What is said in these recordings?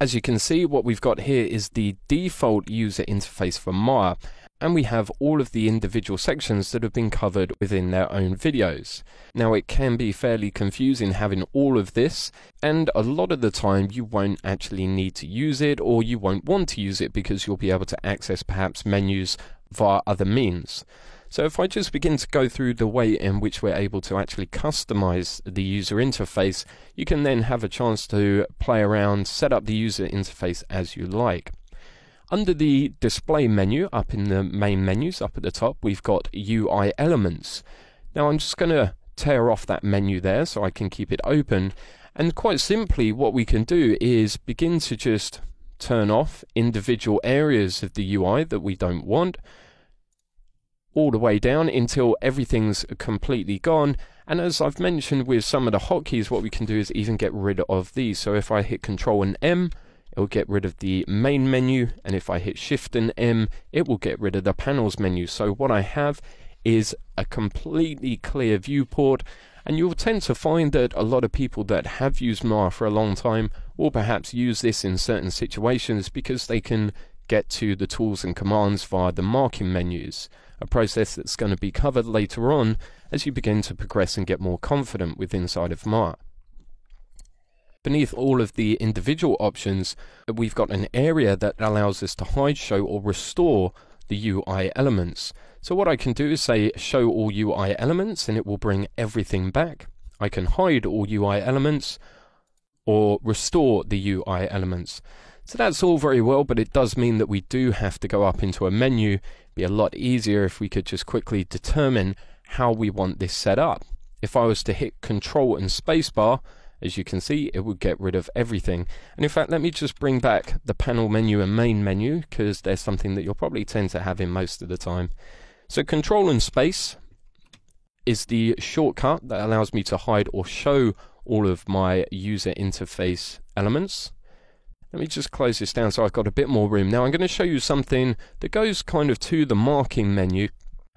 As you can see, what we've got here is the default user interface for Maya, and we have all of the individual sections that have been covered within their own videos. Now it can be fairly confusing having all of this and a lot of the time you won't actually need to use it or you won't want to use it because you'll be able to access perhaps menus via other means. So if I just begin to go through the way in which we're able to actually customize the user interface, you can then have a chance to play around, set up the user interface as you like. Under the display menu, up in the main menus, up at the top, we've got UI elements. Now I'm just going to tear off that menu there so I can keep it open. And quite simply, what we can do is begin to just turn off individual areas of the UI that we don't want all the way down until everything's completely gone. And as I've mentioned with some of the hotkeys, what we can do is even get rid of these. So if I hit Control and M, it'll get rid of the main menu and if I hit shift and M it will get rid of the panels menu so what I have is a completely clear viewport and you'll tend to find that a lot of people that have used Maya for a long time will perhaps use this in certain situations because they can get to the tools and commands via the marking menus, a process that's going to be covered later on as you begin to progress and get more confident with inside of Maya. Beneath all of the individual options, we've got an area that allows us to hide, show, or restore the UI elements. So what I can do is say show all UI elements and it will bring everything back. I can hide all UI elements or restore the UI elements. So that's all very well, but it does mean that we do have to go up into a menu. It'd be a lot easier if we could just quickly determine how we want this set up. If I was to hit Control and Spacebar, as you can see, it would get rid of everything. And in fact, let me just bring back the panel menu and main menu, because there's something that you'll probably tend to have in most of the time. So Control and Space is the shortcut that allows me to hide or show all of my user interface elements. Let me just close this down so I've got a bit more room. Now I'm going to show you something that goes kind of to the marking menu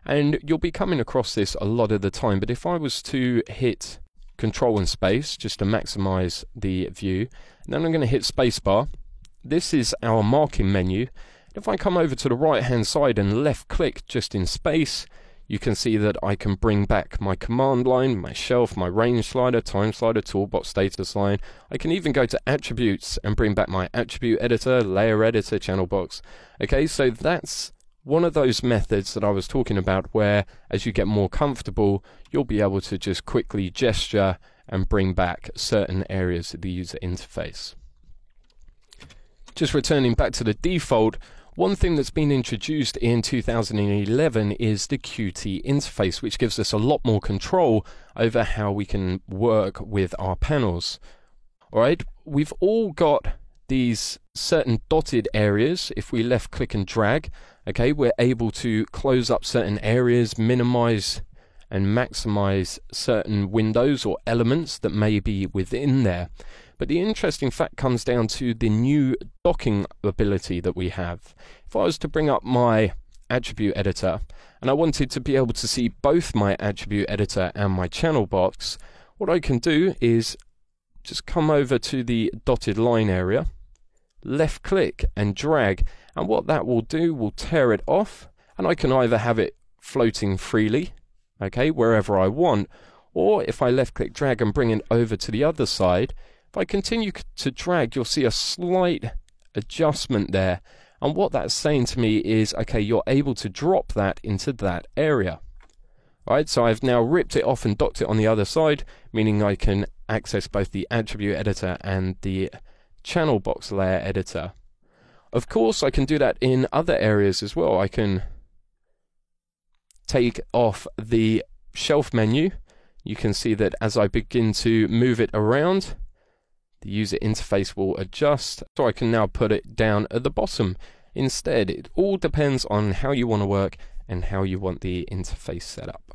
and you'll be coming across this a lot of the time but if I was to hit control and space just to maximize the view. And then I'm going to hit spacebar. This is our marking menu. If I come over to the right hand side and left click just in space, you can see that I can bring back my command line, my shelf, my range slider, time slider, toolbox status line. I can even go to attributes and bring back my attribute editor, layer editor, channel box. Okay, so that's one of those methods that I was talking about where as you get more comfortable you'll be able to just quickly gesture and bring back certain areas of the user interface. Just returning back to the default, one thing that's been introduced in 2011 is the Qt interface, which gives us a lot more control over how we can work with our panels. Alright, we've all got these certain dotted areas. If we left click and drag, okay, we're able to close up certain areas, minimize and maximize certain windows or elements that may be within there. But the interesting fact comes down to the new docking ability that we have. If I was to bring up my attribute editor and I wanted to be able to see both my attribute editor and my channel box, what I can do is just come over to the dotted line area, left click and drag and what that will do will tear it off and I can either have it floating freely okay wherever I want or if I left click drag and bring it over to the other side if I continue to drag you'll see a slight adjustment there and what that's saying to me is okay you're able to drop that into that area right so I've now ripped it off and docked it on the other side meaning I can access both the attribute editor and the channel box layer editor of course, I can do that in other areas as well. I can take off the shelf menu. You can see that as I begin to move it around, the user interface will adjust. So I can now put it down at the bottom. Instead, it all depends on how you want to work and how you want the interface set up.